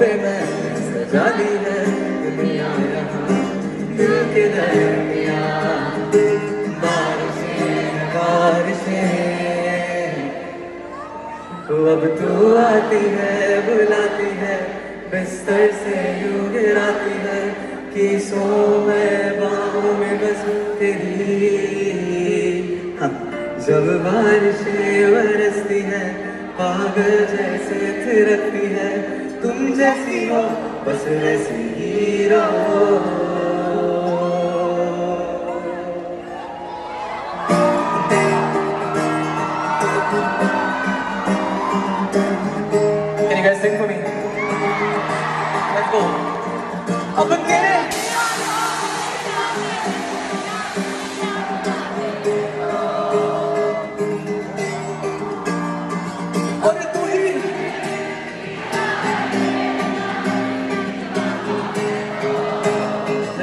पे मैं सजा दी है, दुनिया दिल के दरिया। बारिशें बारिशें। तो अब तू आती है, बुलाती है, बिस्तर से यू गिराती है कि सो मैं, बाहों में बस तेरी। हाँ, जब बारिशें बरसती है, पागल जैसे थिरकती है तुम जैसी हो बस वैसी ही रहो Can you guys sing for me? Let's go. अब तेरे